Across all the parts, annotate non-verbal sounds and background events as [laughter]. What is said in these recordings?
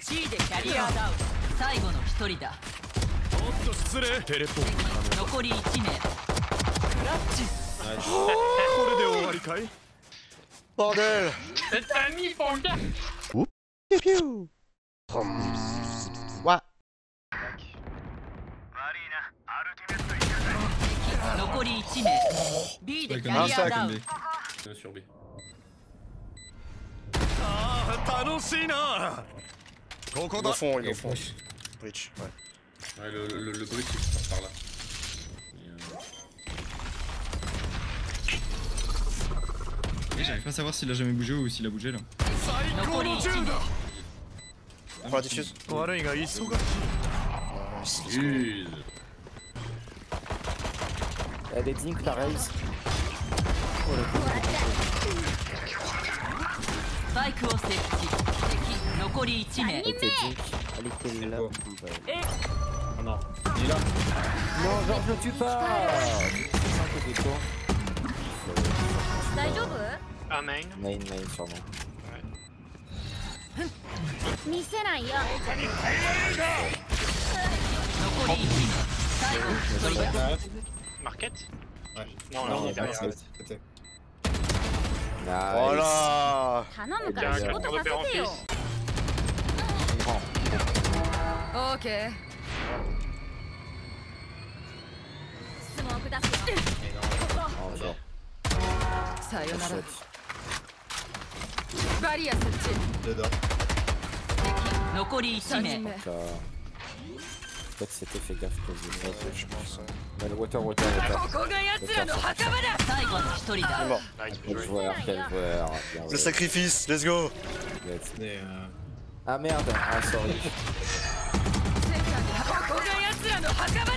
C でキャリアダウン最後の一人だ。おっと失礼テレポート。残り1名。クラッチ。これで終わりかい Bordel T'as mis pour le gars Piu piu What 残り1名。B でキャリアダウン Sur B. ああ楽しいなここ Ils だ le font, ils le Et font. push. Breach, ouais. Ouais, le, le, le bruit qui passe par là. Et, euh, Et J'arrive pas à savoir s'il a jamais bougé ou s'il a bougé là. 最高の銃だ On prend la diffuse 悪いが忙しい Excuse. Il y a des dinks pareils. スパイクを設置敵残り1名 Elle était dink. Elle était là. beau. Et- Oh non. Il est là. Non, genre, je le tue pas C'est des tours. 大丈夫 Ah, main. Main, main, sûrement. 見せないよ残り1名最後の一人だ Market Ouais. Non, là, on est derrière. Nice. Voilà 頼むから仕事させてよ。オーケースモーク出すよ Oh. さよなら.バリア設置.残り1名 Donc, euh... En fait, c'était fait gaffe que j'ai pas Je pense, ouais. Mais le water, water, water. ここが奴らの墓場だ最後の一人 Il est だ mort. Nice, bien Quel joué. joueur, quel joueur. Bien Le joué. sacrifice, let's go Let's- Mais euh, Ah merde, ah sorry. ここが奴らの墓場だ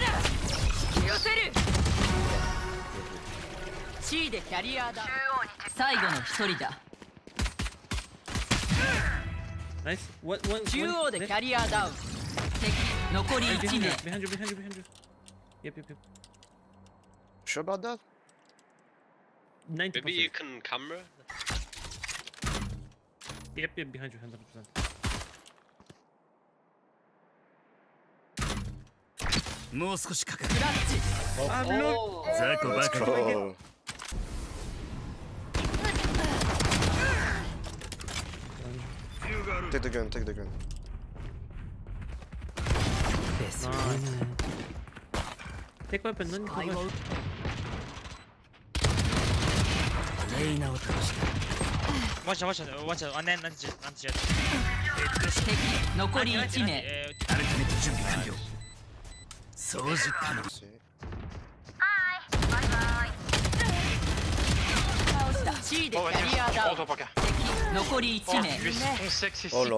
引き寄せる C でキャリアダウン最後の一人だ Nice. One, one, 中 one 央で left. キャリアダウン敵 残り Behind 1 you, 名 behind you, behind you, behind you. Yep, yep, yep. Sure about that? 90%. Maybe you can camera. Yep, yep, behind you, 100%. Oh, もう少しかかるクラッチ Ah, block! 雑魚バカ Oh. Take the gun, take the gun. Nice. Take weapon, then 会 cover. をレイナを倒した Watch out, watch out, watch out. Anti jet, anti jet. 敵残り1名アルティメット準備完了掃除頼む Oh, 残り1 Oh, 名 Oh si là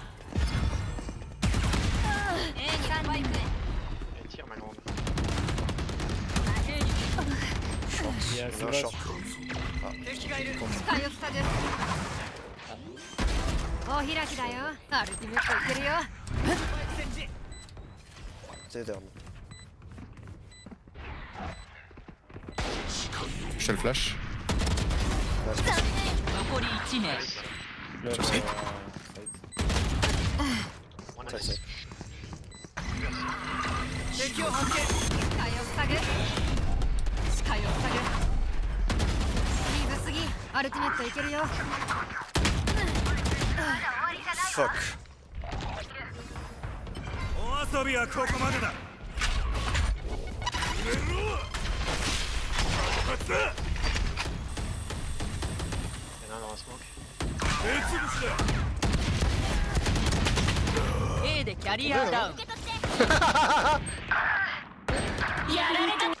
Il y a un short. 視界を塞ぐお開きだよアルティメットいけるよ C'est derrière. Je te le flash. 残り1名 On a Ça, アルティメットいけるよ。Fuck. お遊びはここまでだ。決めろだ。A でキャリアダウン。[laughs] やられた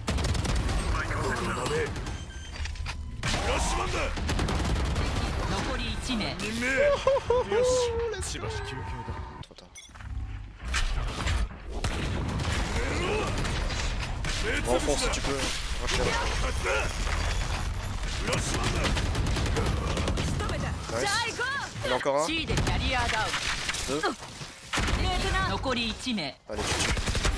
残り1名よししば残り1名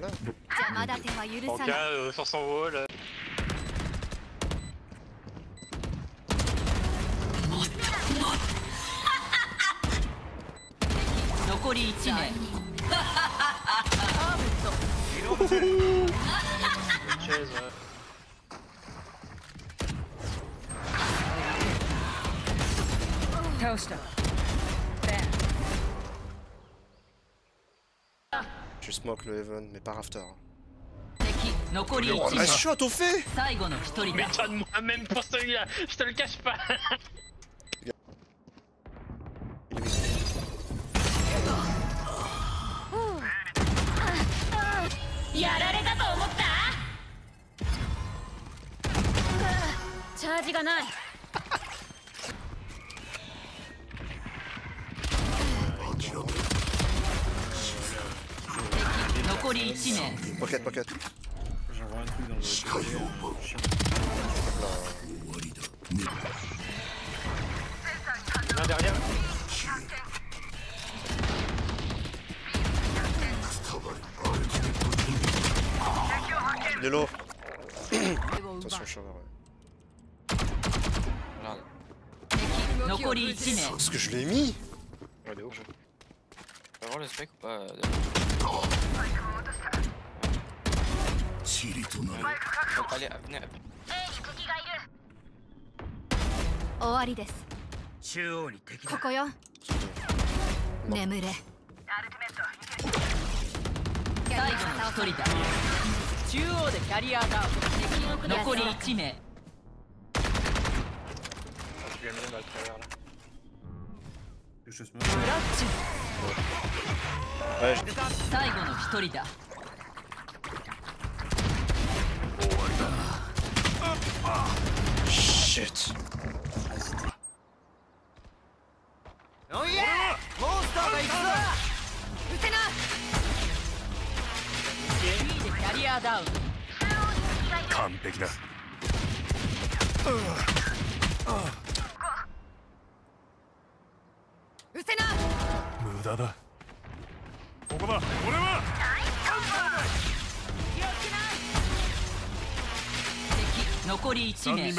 邪魔だては許さない。残り1年。ハハハ Je smoke le Heaven, mais pas Rafter. hein. 敵残り1 Oh, 名 la shot au fait 最後の1人だ M'étonne-moi même pour celui-là, je te le cache pas. Il est visible. やられたと思ったチャージがない残り1名 Pocket, pocket. J'envoie un truc dans le côté, euh, chien. L'un derrière. Il est low. Attention, shower, ouais. 残り1名 Parce que je l'ai mis Ouais, de ouf. On va voir le spec ou pas チとなる。マイク確保ね。え敵がいる終わりです。中央に敵ここよ。眠れ。ト最後の一人だ。中央でキャリアーダウン。残り1名。最後の一人だ。Je smoke. クラッチ Ouais, je... 最後の1人だ Shit 2位でキャリアダウン。完璧だ。うせな。無駄だ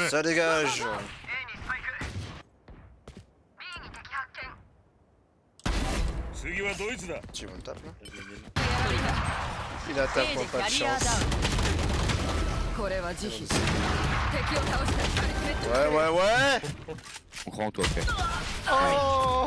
Ça dégage Tu me tapes là Il a tapé pas de chance. Ouais, ouais, ouais On croit en toi, frère. Oh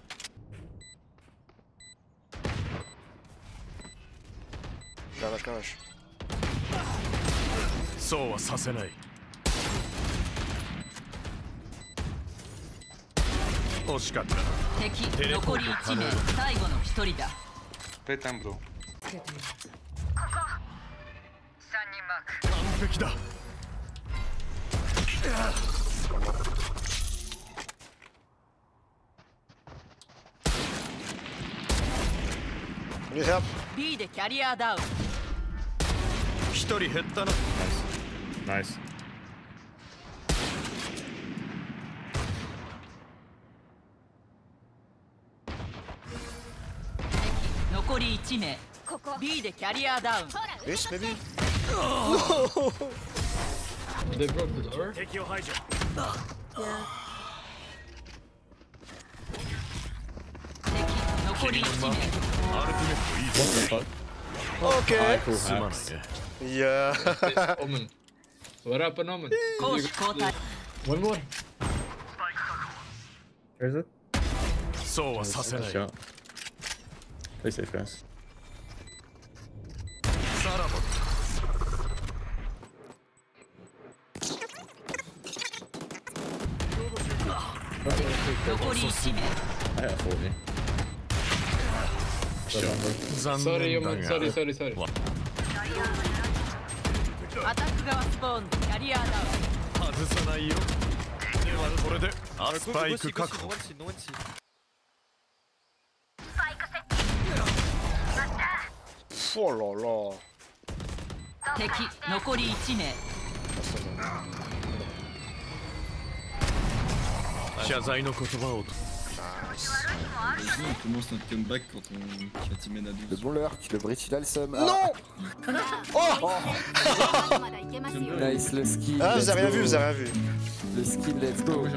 Carnage, carnage. そうはさせない惜しかった敵残りート可1能名最後の1人だ Pète un bro. 完璧だ help? B でキャリアダウン一人減ったな。Nice. 残り1名。ここ B でキャリアダウン。This, maybe? [laughs] 敵を排除敵残り1名。アルティメットいいぞ Okay. すまないね Yeah. Omen. What happened, Omen? 攻守交代 One more. Where is it? そうはさせない Shot. Play safe, guys. さらば残り1名 I have 40. 残 Sorry, 念だ Omen. が Sorry, sorry, sorry. 側スポーンキャリアダウン外さないよではこれでアスパイク確保 Oh là là. 敵残り1名謝罪の言葉を on commence notre comeback quand on quand il à 12. Le bon lurk, le British il a le seum. Non Oh, oh Nice, le ski. Ah, vous avez rien vu, vous avez rien vu. Le ski, let's go.